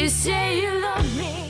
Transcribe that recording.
You say you love me.